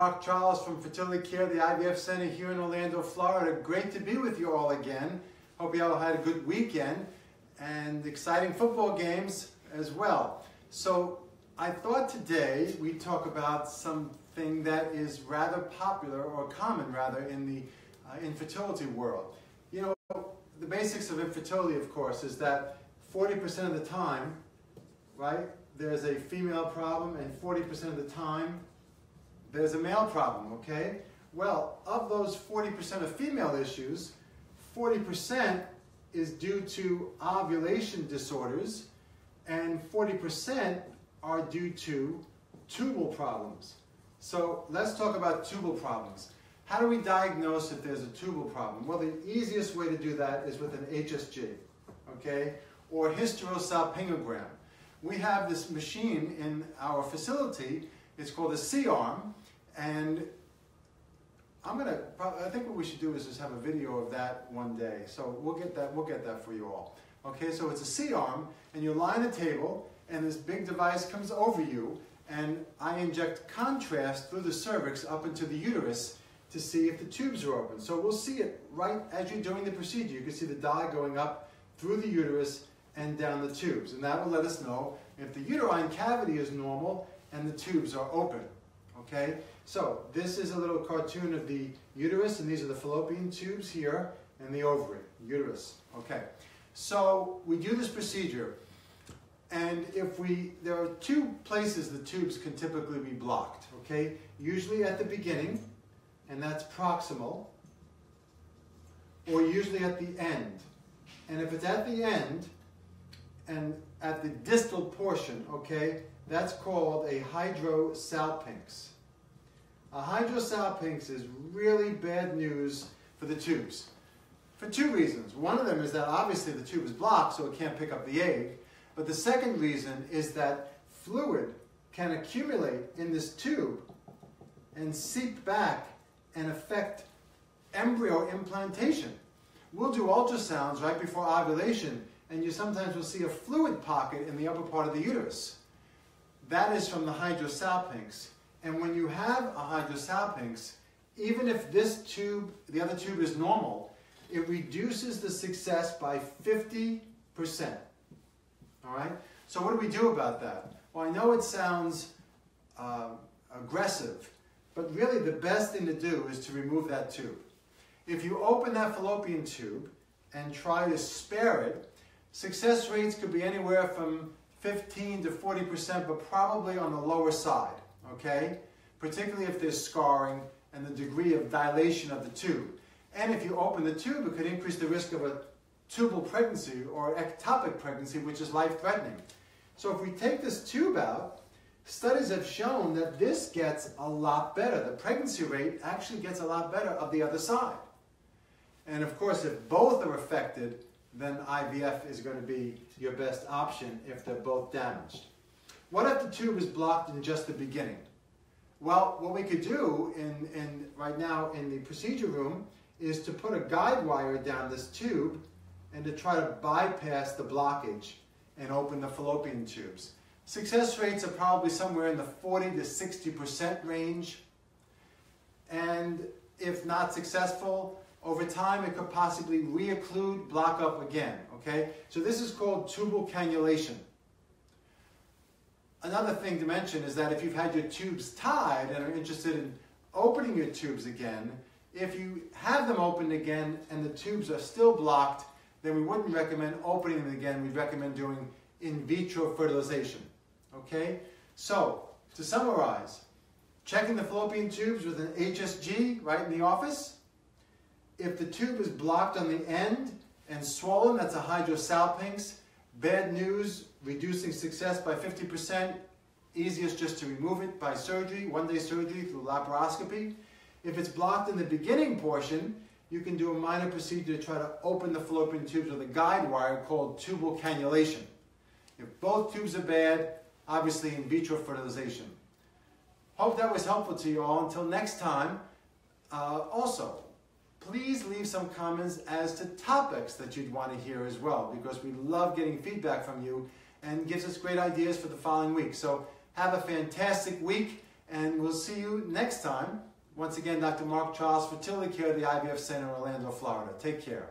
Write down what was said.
Mark Trolice from Fertility Care, the IVF Center here in Orlando, Florida. Great to be with you all again. Hope you all had a good weekend and exciting football games as well. So I thought today we'd talk about something that is rather popular or common rather in the uh, infertility world. You know, the basics of infertility, of course, is that 40% of the time, right, there's a female problem and 40% of the time there's a male problem, okay? Well, of those 40% of female issues, 40% is due to ovulation disorders and 40% are due to tubal problems. So let's talk about tubal problems. How do we diagnose if there's a tubal problem? Well, the easiest way to do that is with an HSG, okay, or hysterosalpingogram. We have this machine in our facility, it's called a C-arm, and I'm gonna, I think what we should do is just have a video of that one day. So we'll get that, we'll get that for you all. Okay, so it's a C-arm, and you on the table, and this big device comes over you, and I inject contrast through the cervix up into the uterus to see if the tubes are open. So we'll see it right as you're doing the procedure. You can see the dye going up through the uterus and down the tubes. And that will let us know if the uterine cavity is normal and the tubes are open. Okay, so this is a little cartoon of the uterus, and these are the fallopian tubes here, and the ovary, uterus. Okay, so we do this procedure, and if we, there are two places the tubes can typically be blocked. Okay, usually at the beginning, and that's proximal, or usually at the end. And if it's at the end, and at the distal portion, okay, that's called a hydrosalpinx. A hydrosalpinx is really bad news for the tubes for two reasons. One of them is that obviously the tube is blocked so it can't pick up the egg. But the second reason is that fluid can accumulate in this tube and seep back and affect embryo implantation. We'll do ultrasounds right before ovulation and you sometimes will see a fluid pocket in the upper part of the uterus. That is from the hydrosalpinx. And when you have a hydrosalpinx, even if this tube, the other tube is normal, it reduces the success by 50%. All right? So what do we do about that? Well, I know it sounds uh, aggressive, but really the best thing to do is to remove that tube. If you open that fallopian tube and try to spare it, success rates could be anywhere from 15 to 40%, but probably on the lower side okay? Particularly if there's scarring and the degree of dilation of the tube. And if you open the tube, it could increase the risk of a tubal pregnancy or ectopic pregnancy, which is life-threatening. So if we take this tube out, studies have shown that this gets a lot better. The pregnancy rate actually gets a lot better of the other side. And of course, if both are affected, then IVF is going to be your best option if they're both damaged. What if the tube is blocked in just the beginning? Well, what we could do in, in, right now in the procedure room is to put a guide wire down this tube and to try to bypass the blockage and open the fallopian tubes. Success rates are probably somewhere in the 40 to 60% range. And if not successful, over time it could possibly reocclude, block up again, okay? So this is called tubal cannulation. Another thing to mention is that if you've had your tubes tied and are interested in opening your tubes again, if you have them opened again and the tubes are still blocked, then we wouldn't recommend opening them again. We'd recommend doing in vitro fertilization. Okay? So, to summarize, checking the fallopian tubes with an HSG right in the office. If the tube is blocked on the end and swollen, that's a hydrosalpinx. Bad news, reducing success by 50%. Easiest just to remove it by surgery, one day surgery through laparoscopy. If it's blocked in the beginning portion, you can do a minor procedure to try to open the fallopian tubes with a guide wire called tubal cannulation. If both tubes are bad, obviously in vitro fertilization. Hope that was helpful to you all. Until next time, uh, also, please leave some comments as to topics that you'd want to hear as well because we love getting feedback from you and gives us great ideas for the following week. So have a fantastic week And we'll see you next time. Once again, Dr. Mark Trolice, Fertility Care the IVF Center in Orlando, Florida. Take care.